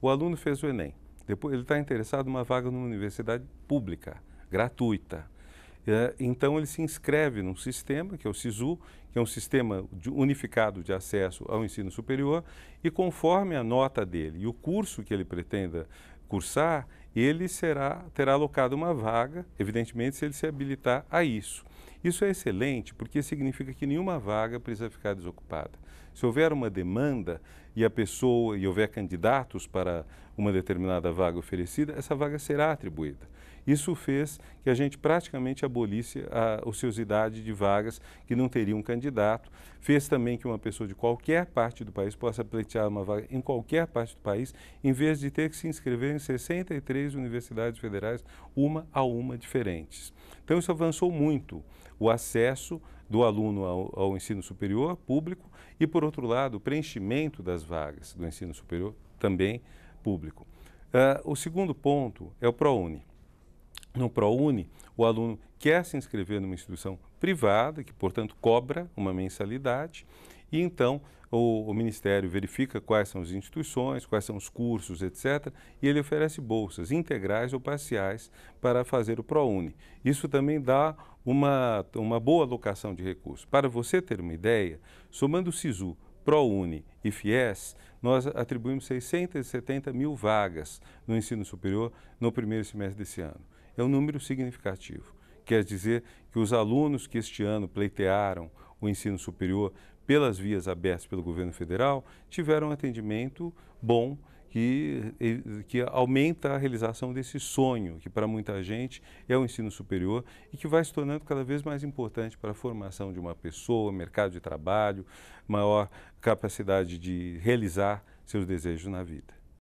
O aluno fez o Enem. Depois, ele está interessado numa vaga numa universidade pública, gratuita. É, então, ele se inscreve num sistema, que é o SISU, que é um sistema unificado de acesso ao ensino superior, e conforme a nota dele e o curso que ele pretenda cursar, ele será, terá alocado uma vaga, evidentemente, se ele se habilitar a isso. Isso é excelente porque significa que nenhuma vaga precisa ficar desocupada. Se houver uma demanda e a pessoa e houver candidatos para uma determinada vaga oferecida, essa vaga será atribuída. Isso fez que a gente praticamente abolisse a ociosidade de vagas que não teriam candidato. Fez também que uma pessoa de qualquer parte do país possa pleitear uma vaga em qualquer parte do país, em vez de ter que se inscrever em 63 universidades federais, uma a uma diferentes. Então, isso avançou muito o acesso do aluno ao, ao, ensino superior público e, por outro lado, o preenchimento das vagas do ensino superior também público. Uh, o segundo ponto é o ProUni. No ProUni, o aluno quer se inscrever numa instituição privada, que, portanto, cobra uma mensalidade, e então o, o, Ministério verifica quais são as instituições, quais são os cursos, etc., e ele oferece bolsas integrais ou parciais para fazer o ProUni. Isso também dá uma, uma boa alocação de recursos. Para você ter uma ideia, somando o SISU, ProUni e FIES, nós atribuímos 670 mil vagas no ensino superior no primeiro semestre desse ano. É um número significativo. Quer dizer que os alunos que este ano pleitearam o ensino superior pelas vias abertas pelo governo federal tiveram um atendimento bom que, que aumenta a realização desse sonho, que para muita gente é o ensino superior e que vai se tornando cada vez mais importante para a formação de uma pessoa, mercado de trabalho, maior capacidade de realizar seus desejos na vida.